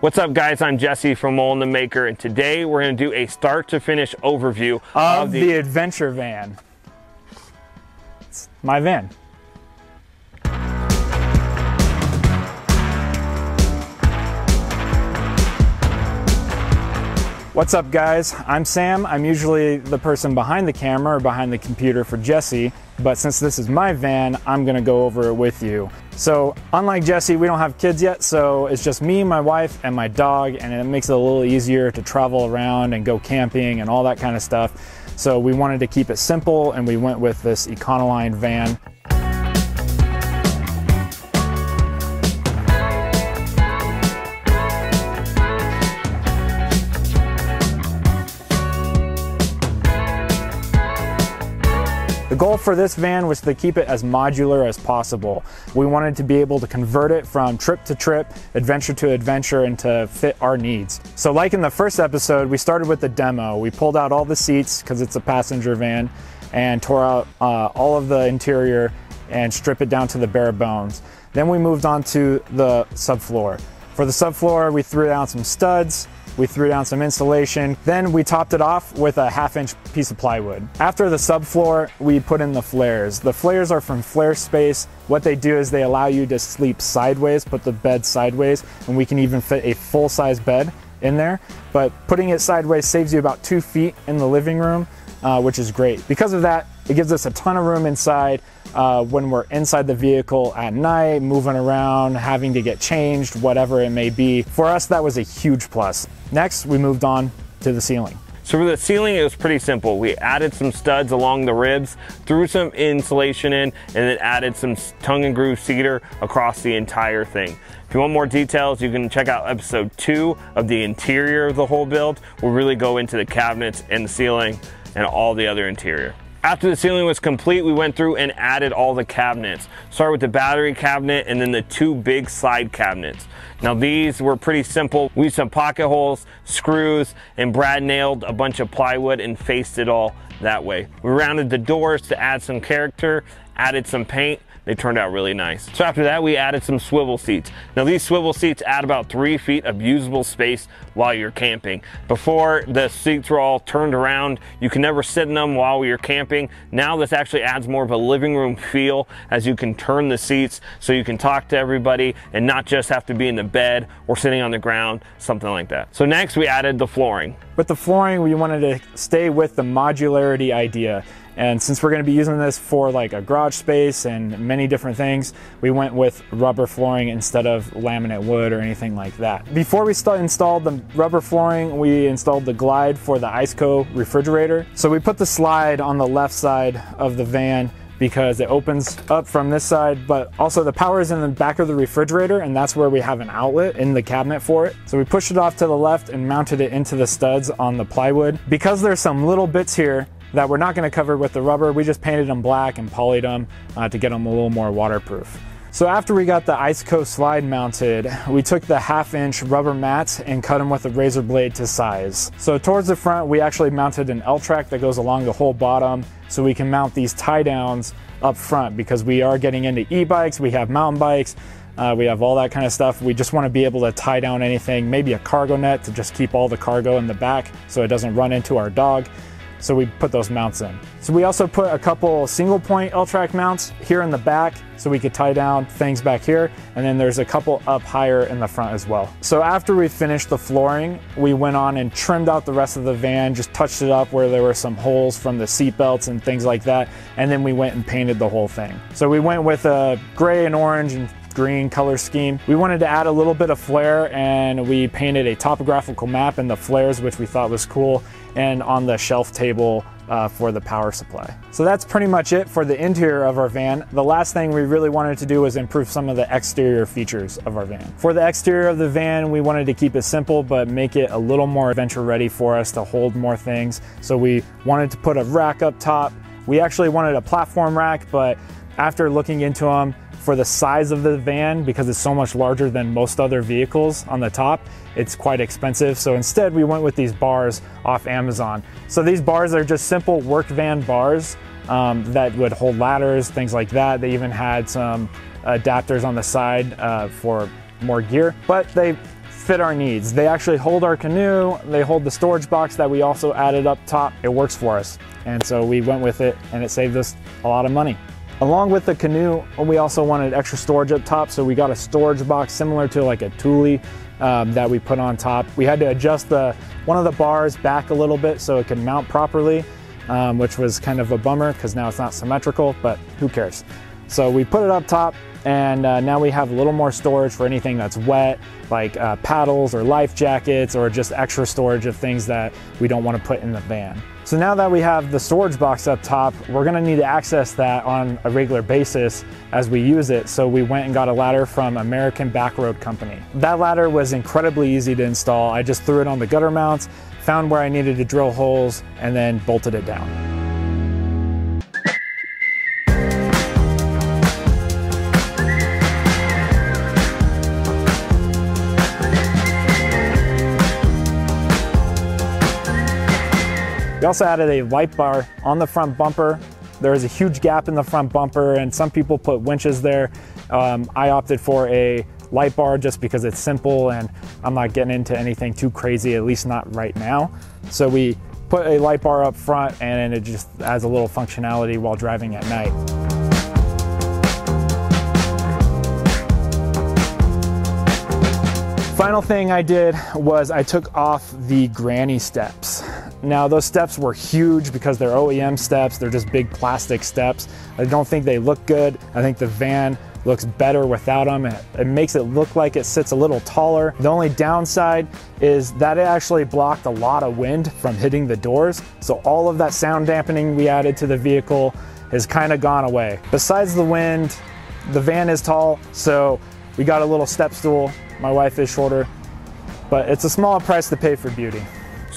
What's up guys, I'm Jesse from Mullen the Maker and today we're going to do a start to finish overview of, of the, the adventure van. It's my van. What's up guys? I'm Sam. I'm usually the person behind the camera or behind the computer for Jesse, but since this is my van, I'm gonna go over it with you. So unlike Jesse, we don't have kids yet, so it's just me, my wife, and my dog, and it makes it a little easier to travel around and go camping and all that kind of stuff. So we wanted to keep it simple and we went with this Econoline van. Goal for this van was to keep it as modular as possible. We wanted to be able to convert it from trip to trip, adventure to adventure, and to fit our needs. So like in the first episode, we started with the demo. We pulled out all the seats because it's a passenger van and tore out uh, all of the interior and strip it down to the bare bones. Then we moved on to the subfloor. For the subfloor, we threw down some studs, we threw down some insulation. Then we topped it off with a half inch piece of plywood. After the subfloor, we put in the flares. The flares are from FlareSpace. What they do is they allow you to sleep sideways, put the bed sideways, and we can even fit a full size bed in there. But putting it sideways saves you about two feet in the living room, uh, which is great. Because of that, it gives us a ton of room inside uh, when we're inside the vehicle at night, moving around, having to get changed, whatever it may be. For us, that was a huge plus. Next, we moved on to the ceiling. So for the ceiling, it was pretty simple. We added some studs along the ribs, threw some insulation in, and then added some tongue and groove cedar across the entire thing. If you want more details, you can check out episode two of the interior of the whole build. We'll really go into the cabinets and the ceiling and all the other interior. After the ceiling was complete, we went through and added all the cabinets. Started with the battery cabinet and then the two big side cabinets. Now these were pretty simple. We used some pocket holes, screws, and Brad nailed a bunch of plywood and faced it all that way. We rounded the doors to add some character, added some paint, they turned out really nice. So after that, we added some swivel seats. Now these swivel seats add about three feet of usable space while you're camping. Before the seats were all turned around, you can never sit in them while you're camping. Now this actually adds more of a living room feel as you can turn the seats so you can talk to everybody and not just have to be in the bed or sitting on the ground, something like that. So next we added the flooring. With the flooring, we wanted to stay with the modularity idea. And since we're going to be using this for like a garage space and many different things, we went with rubber flooring instead of laminate wood or anything like that. Before we installed the rubber flooring, we installed the glide for the Iceco refrigerator. So we put the slide on the left side of the van because it opens up from this side, but also the power is in the back of the refrigerator and that's where we have an outlet in the cabinet for it. So we pushed it off to the left and mounted it into the studs on the plywood. Because there's some little bits here that we're not going to cover with the rubber. We just painted them black and polyed them uh, to get them a little more waterproof. So after we got the Iceco slide mounted, we took the half inch rubber mats and cut them with a razor blade to size. So towards the front, we actually mounted an L-track that goes along the whole bottom so we can mount these tie downs up front because we are getting into e-bikes, we have mountain bikes, uh, we have all that kind of stuff. We just want to be able to tie down anything, maybe a cargo net to just keep all the cargo in the back so it doesn't run into our dog. So we put those mounts in. So we also put a couple single point L-track mounts here in the back so we could tie down things back here. And then there's a couple up higher in the front as well. So after we finished the flooring, we went on and trimmed out the rest of the van, just touched it up where there were some holes from the seat belts and things like that. And then we went and painted the whole thing. So we went with a gray and orange and green color scheme. We wanted to add a little bit of flair and we painted a topographical map and the flares, which we thought was cool, and on the shelf table uh, for the power supply. So that's pretty much it for the interior of our van. The last thing we really wanted to do was improve some of the exterior features of our van. For the exterior of the van, we wanted to keep it simple, but make it a little more adventure ready for us to hold more things. So we wanted to put a rack up top. We actually wanted a platform rack, but after looking into them, for the size of the van, because it's so much larger than most other vehicles on the top, it's quite expensive. So instead we went with these bars off Amazon. So these bars are just simple work van bars um, that would hold ladders, things like that. They even had some adapters on the side uh, for more gear, but they fit our needs. They actually hold our canoe, they hold the storage box that we also added up top. It works for us. And so we went with it and it saved us a lot of money. Along with the canoe, we also wanted extra storage up top, so we got a storage box similar to like a Thule um, that we put on top. We had to adjust the one of the bars back a little bit so it could mount properly, um, which was kind of a bummer because now it's not symmetrical, but who cares? So we put it up top and uh, now we have a little more storage for anything that's wet, like uh, paddles or life jackets or just extra storage of things that we don't want to put in the van. So now that we have the storage box up top, we're gonna need to access that on a regular basis as we use it. So we went and got a ladder from American Backroad Company. That ladder was incredibly easy to install. I just threw it on the gutter mounts, found where I needed to drill holes, and then bolted it down. We also added a light bar on the front bumper. There is a huge gap in the front bumper and some people put winches there. Um, I opted for a light bar just because it's simple and I'm not getting into anything too crazy, at least not right now. So we put a light bar up front and it just adds a little functionality while driving at night. Final thing I did was I took off the granny steps. Now those steps were huge because they're OEM steps, they're just big plastic steps. I don't think they look good. I think the van looks better without them. It, it, makes it look like it sits a little taller. The only downside is that it actually blocked a lot of wind from hitting the doors. So all of that sound dampening we added to the vehicle has kind of gone away. Besides the wind, the van is tall, so we got a little step stool. My wife is shorter, but it's a small price to pay for beauty.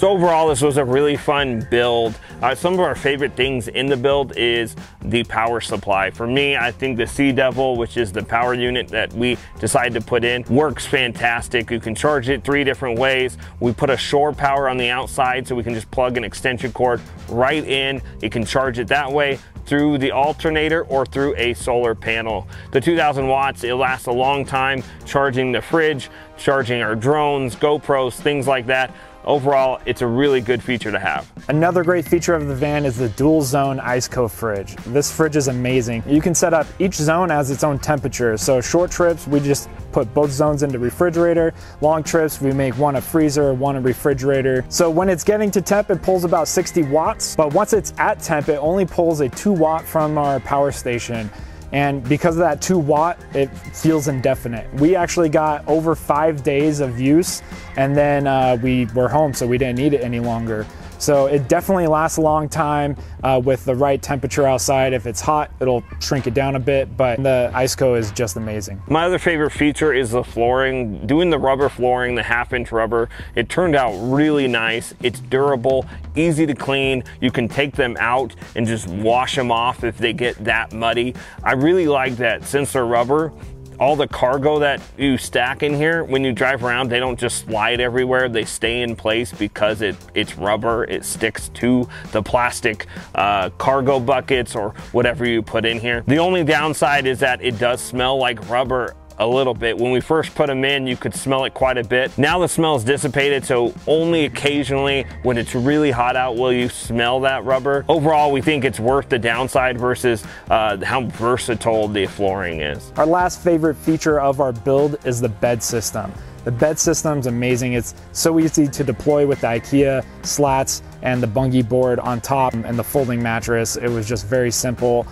So overall, this was a really fun build. Uh, some of our favorite things in the build is the power supply. For me, I think the SeeDevil, which is the power unit that we decided to put in, works fantastic. You can charge it three different ways. We put a shore power on the outside so we can just plug an extension cord right in. You can charge it that way through the alternator or through a solar panel. The 2000 watts, it lasts a long time charging the fridge, charging our drones, GoPros, things like that overall, it's a really good feature to have. Another great feature of the van is the dual zone IceCo fridge. This fridge is amazing. You can set up each zone as its own temperature. So short trips, we just put both zones into refrigerator. Long trips, we make one a freezer, one a refrigerator. So when it's getting to temp, it pulls about 60 watts, but once it's at temp, it only pulls a two watt from our power station. And because of that two watt, it feels indefinite. We actually got over five days of use and then uh, we were home, so we didn't need it any longer. So it definitely lasts a long time uh, with the right temperature outside. If it's hot, it'll shrink it down a bit, but the ice IceCo is just amazing. My other favorite feature is the flooring. Doing the rubber flooring, the half inch rubber, it turned out really nice. It's durable, easy to clean. You can take them out and just wash them off if they get that muddy. I really like that since they're rubber, all the cargo that you stack in here, when you drive around, they don't just slide everywhere. They stay in place because it, it's rubber. It sticks to the plastic uh, cargo buckets or whatever you put in here. The only downside is that it does smell like rubber a little bit. When we first put them in, you could smell it quite a bit. Now the smell is dissipated, so only occasionally when it's really hot out will you smell that rubber. Overall, we think it's worth the downside versus uh, how versatile the flooring is. Our last favorite feature of our build is the bed system. The bed system's amazing. It's so easy to deploy with the IKEA slats and the bungee board on top and the folding mattress. It was just very simple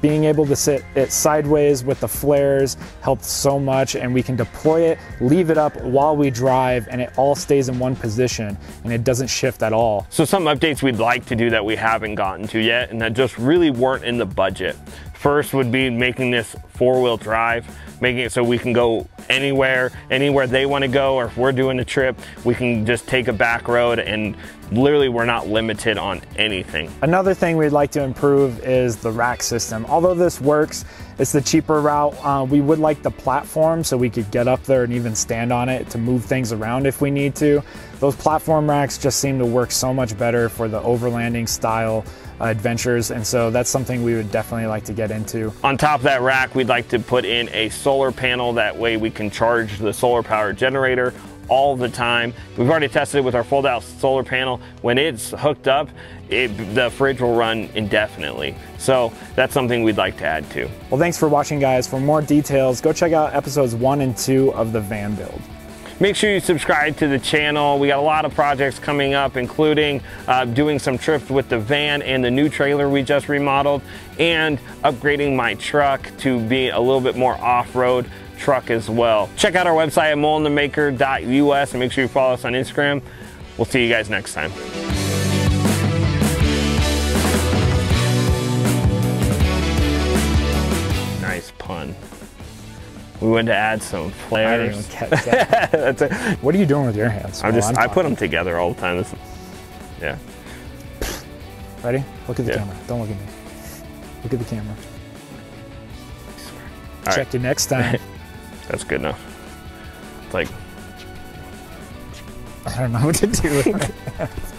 being able to sit it sideways with the flares helped so much and we can deploy it, leave it up while we drive and it all stays in one position and it doesn't shift at all. So some updates we'd like to do that we haven't gotten to yet and that just really weren't in the budget. First would be making this four-wheel drive, making it so we can go anywhere, anywhere they want to go, or if we're doing a trip, we can just take a back road and literally we're not limited on anything. Another thing we'd like to improve is the rack system. Although this works, it's the cheaper route. Uh, we would like the platform so we could get up there and even stand on it to move things around if we need to. Those platform racks just seem to work so much better for the overlanding style uh, adventures and so that's something we would definitely like to get into. On top of that rack we'd like to put in a solar panel that way we can charge the solar power generator all the time. We've already tested it with our fold out solar panel. When it's hooked up, it, the fridge will run indefinitely. So that's something we'd like to add to. Well, thanks for watching, guys. For more details, go check out episodes one and two of the van build. Make sure you subscribe to the channel. We got a lot of projects coming up, including uh, doing some trips with the van and the new trailer we just remodeled, and upgrading my truck to be a little bit more off-road truck as well. Check out our website at moldandmaker.us and make sure you follow us on Instagram. We'll see you guys next time. We went to add some I didn't flares. even catch that. That's it. what are you doing with your hands? I'm just I put them together all the time. This, yeah. Ready? Look at the Yeah. camera. Don't look at me. Look at the camera. All Check right. you next time. That's good enough. It's like I don't know what to do. with my hands.